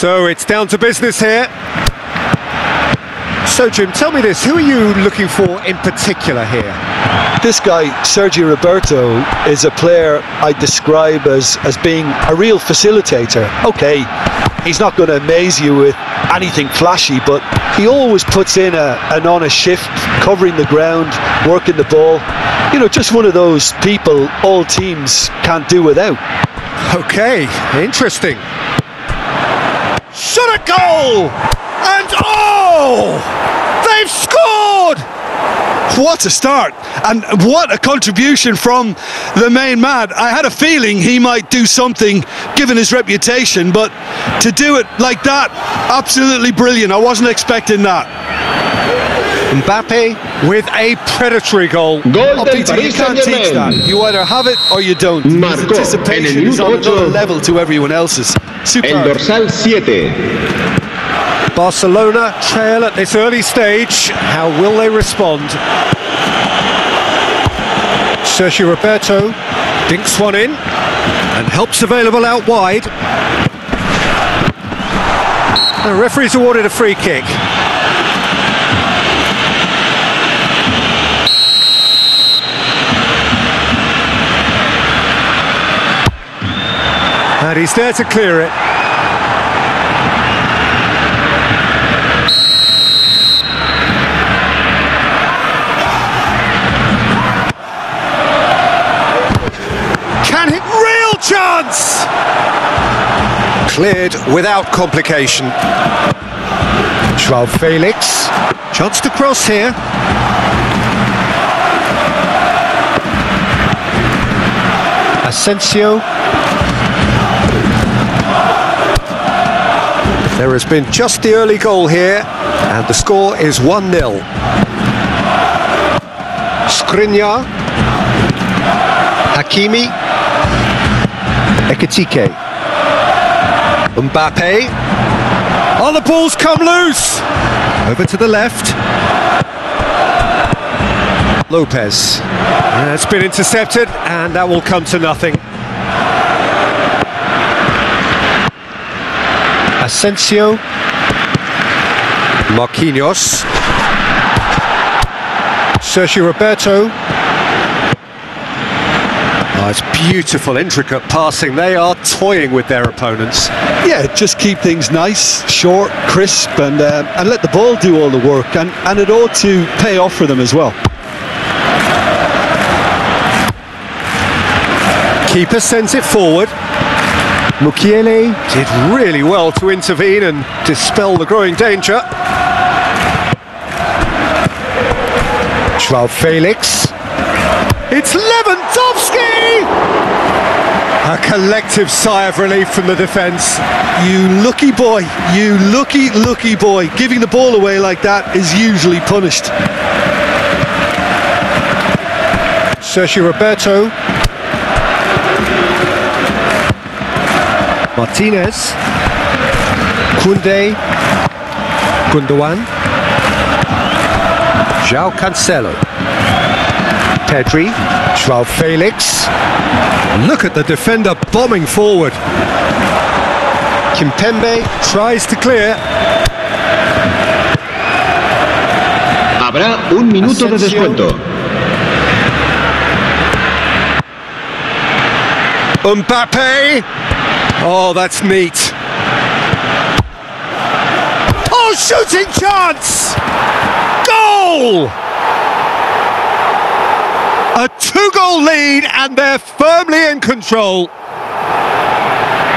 So it's down to business here. So Jim, tell me this, who are you looking for in particular here? This guy, Sergi Roberto, is a player I describe as, as being a real facilitator. Okay, he's not going to amaze you with anything flashy, but he always puts in a, an honest shift, covering the ground, working the ball. You know, just one of those people all teams can't do without. Okay, interesting. Shot a goal! And oh! They've scored! What a start and what a contribution from the main man. I had a feeling he might do something given his reputation, but to do it like that, absolutely brilliant. I wasn't expecting that. Mbappe with a predatory goal. Oh, Peter, you can't teach that. You either have it or you don't. His Marcó en anticipation is on another level to everyone else's. Super. El dorsal 7. Barcelona trail at this early stage. How will they respond? Sergi Roberto dinks one in and helps available out wide. The referee's awarded a free kick. And he's there to clear it. Can hit real chance! Cleared without complication. Joao Felix. Chance to cross here. Asensio. There has been just the early goal here, and the score is 1 0. Skriniar. Hakimi. Ekitike. Mbappe. Oh, the ball's come loose! Over to the left. Lopez. Uh, it's been intercepted, and that will come to nothing. Asensio. Marquinhos. Sergi Roberto. Oh, it's beautiful, intricate passing. They are toying with their opponents. Yeah, just keep things nice, short, crisp, and uh, and let the ball do all the work, and, and it ought to pay off for them as well. Keeper sends it forward. Mukiele did really well to intervene and dispel the growing danger. Joao Felix. It's Lewandowski! A collective sigh of relief from the defence. You lucky boy, you lucky, lucky boy. Giving the ball away like that is usually punished. Sergi Roberto. Martinez. Kunde. Gundogan. João Cancelo. Pedri. Joao Felix. Look at the defender bombing forward. Kimpembe tries to clear. Habrá un minuto de descuento. Mbappe. Oh, that's neat. Oh, shooting chance! Goal! A two-goal lead, and they're firmly in control.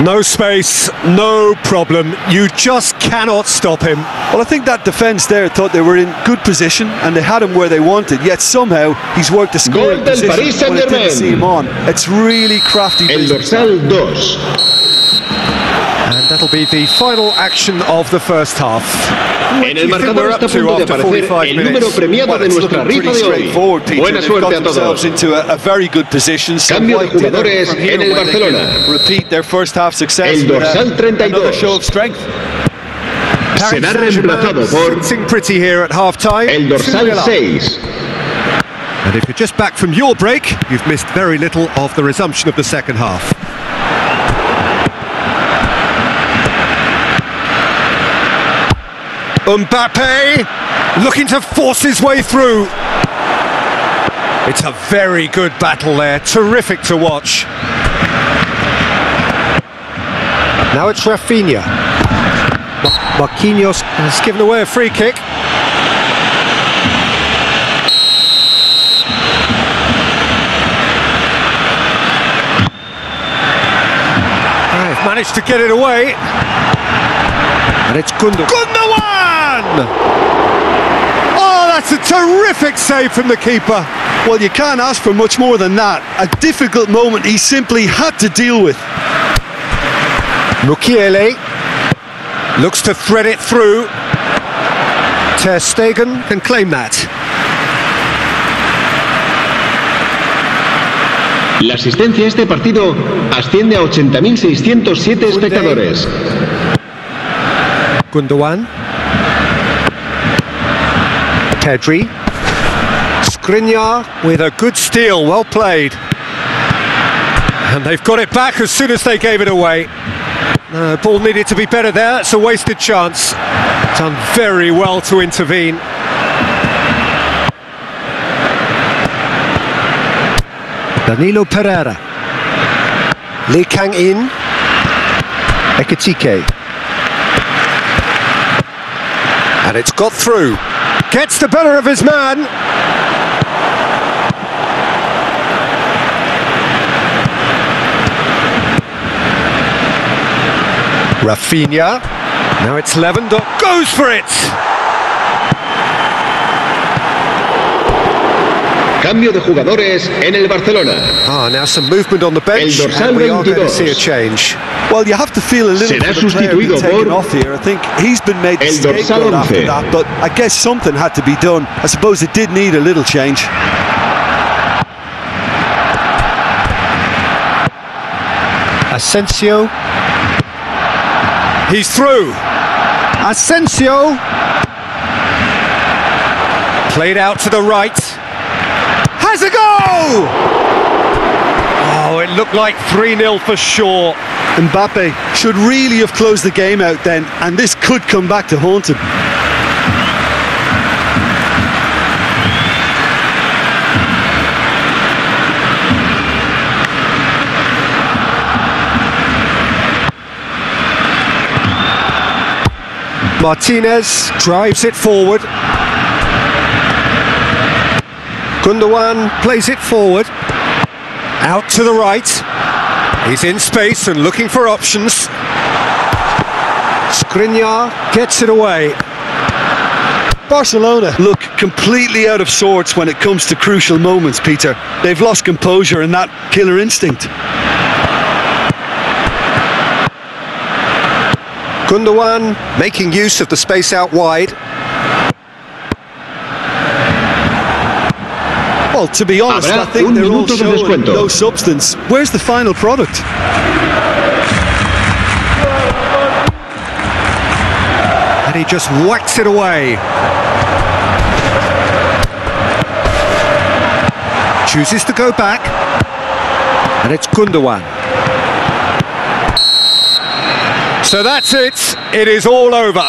No space, no problem. You just cannot stop him. Well, I think that defence there thought they were in good position and they had him where they wanted. Yet somehow he's worked a scoring Gol del position Paris when it didn't Saint-Germain. see him on. It's really crafty. El business. dorsal 2. And that'll be the final action of the first half. En el What do you think marcador we're está up a to punto de after aparecer 45 el minutes? número premiado Well, de it's nuestra looking rifa pretty de hoy. straightforward, Peter. Buena They've suerte got a themselves todos. into a, a very good position. Some Cambio de white jugadores en el where they can Barcelona. Repeat their first half success El with uh, a- dorsal 32. another show of strength. Paris Será reemplazado por sitting pretty here at half time. el dorsal 6. And if you're just back from your break, you've missed very little of the resumption of the second half. Mbappe looking to force his way through. It's a very good battle there, terrific to watch. Now it's Rafinha. Ma- Marquinhos has given away a free kick. Managed to get it away. And it's Gundogan. Gundogan! Oh, that's a terrific save from the keeper. Well, you can't ask for much more than that. A difficult moment he simply had to deal with. Mukiele looks to thread it through. Ter Stegen can claim that. La asistencia a este partido asciende a 80.607 espectadores. Gundogan. Pedri. Skriniar with a good steal, well played. And they've got it back as soon as they gave it away. Uh, ball needed to be better there, it's a wasted chance. Done very well to intervene. Danilo Pereira. Lee Kang In. Ekitike. And it's got through. Gets the better of his man. Rafinha. Now it's Lewandowski. Goes for it! Cambio de jugadores en el Barcelona. Ah, now some movement on the bench, El dorsal and we are going to see a change. Well, you have to feel a little Será for the being taken por off here. I think he's been made the el dorsal scapegoat after that, but I guess something had to be done. I suppose it did need a little change. Asensio. He's through. Asensio. Played out to the right. Has a go! Oh, it looked like 3 0 for sure. Mbappe should really have closed the game out then, and this could come back to haunt him. Martinez drives it forward. Gundogan plays it forward. Out to the right. He's in space and looking for options. Skriniar gets it away. Barcelona look completely out of sorts when it comes to crucial moments, Peter. They've lost composure and that killer instinct. Gundogan making use of the space out wide. Well, to be honest, I think they're all showing no substance. Where's the final product? And he just whacks it away. Chooses to go back. And it's Gundogan. So that's it. It is all over.